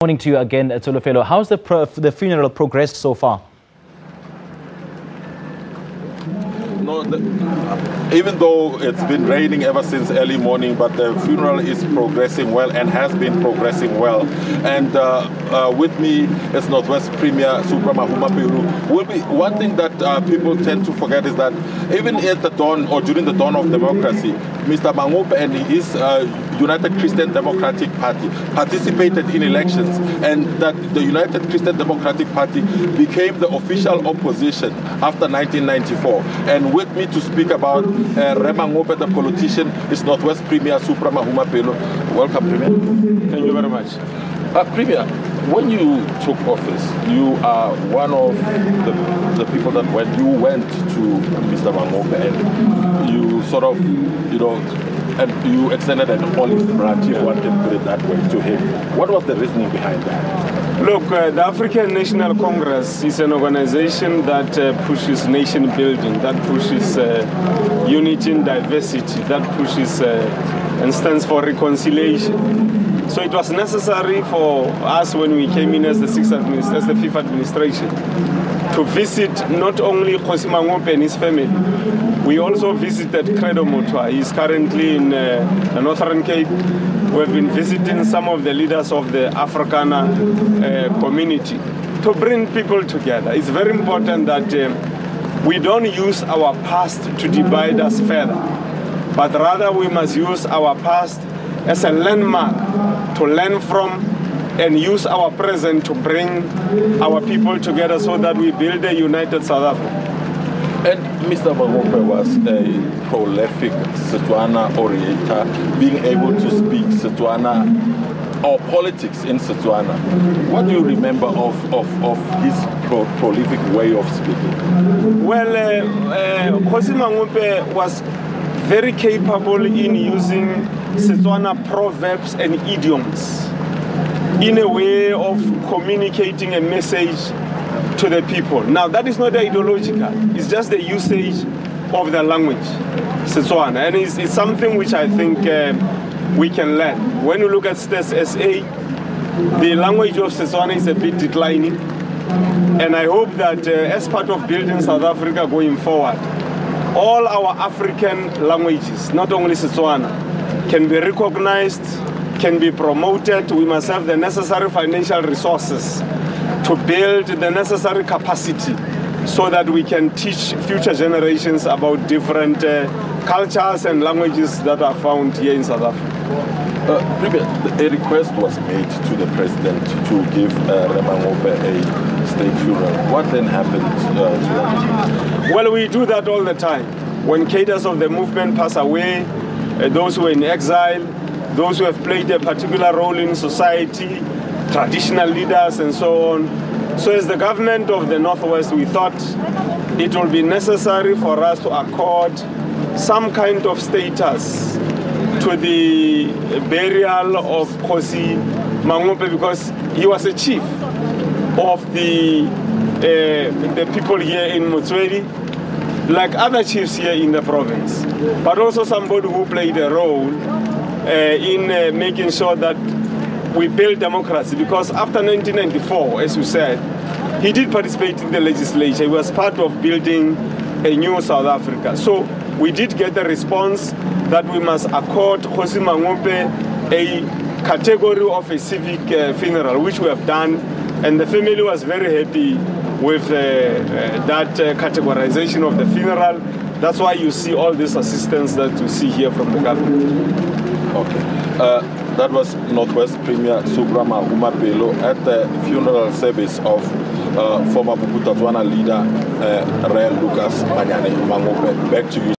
Morning to you again, Tsholofelo. How's the, the funeral progressed so far? No, the, even though it's been raining ever since early morning, but the funeral is progressing well and has been progressing well. And uh, uh, with me is Northwest Premier Supra Mahuma. Will be one thing that uh, people tend to forget is that even at the dawn or during the dawn of democracy, Mr. Mangope and his uh, United Christian Democratic Party participated in elections, and that the United Christian Democratic Party became the official opposition after 1994. And with me to speak about uh, Rema Ngope, the politician, is Northwest Premier Supra Mahumapelo. Welcome, Premier. Thank you very much. Uh, Premier, when you took office, you are one of the, the people that when you went to Mr. Mangope and you sort of, you know, and you extended an olive branch, if one can put it that way, to him. What was the reasoning behind that? Look, uh, the African National Congress is an organization that uh, pushes nation building, that pushes uh, unity and diversity, that pushes uh, and stands for reconciliation. So it was necessary for us when we came in as the sixth administ- as the fifth administration to visit not only Kgosi Mangope and his family, we also visited Credo Mutwa. He's currently in uh, the Northern Cape. We've been visiting some of the leaders of the Afrikaner uh, community to bring people together. It's very important that um, we don't use our past to divide us further, but rather we must use our past as a landmark to learn from and use our present to bring our people together so that we build a united South Africa. And Mr. Mangope was a prolific Setswana orator, being able to speak Setswana or politics in Setswana. What do you remember of, of, of his pro- prolific way of speaking? Well, uh, uh, was very capable in using Setswana proverbs and idioms in a way of communicating a message to the people. Now, that is not ideological, it's just the usage of the language, Setswana. And it's, it's something which I think um, we can learn. When you look at Stats SA, the language of Setswana is a bit declining. And I hope that uh, as part of building South Africa going forward, all our African languages, not only Setswana, can be recognized, can be promoted. We must have the necessary financial resources to build the necessary capacity so that we can teach future generations about different uh, cultures and languages that are found here in South Africa. Uh, a request was made to the president to give uh, Remangope a What then happened uh, to that? Well, we do that all the time. When cadres of the movement pass away, uh, those who are in exile, those who have played a particular role in society, traditional leaders, and so on. So, as the government of the Northwest, we thought it will be necessary for us to accord some kind of status to the burial of Kgosi Mangope because he was a chief of the, uh, the people here in Motswedi, like other chiefs here in the province, but also somebody who played a role uh, in uh, making sure that we build democracy. Because after 1994, as you said, he did participate in the legislature. He was part of building a new South Africa. So we did get a response that we must accord Kgosi Mangope a category of a civic uh, funeral, which we have done, and the family was very happy with uh, uh, that uh, categorization of the funeral. That's why you see all this assistance that you see here from the government. Okay. Uh, that was Northwest Premier Supra Mahuma Pelo at the funeral service of uh, former Bophuthatswana leader uh, Ryan Lucas Manyane Mangope. Back to you.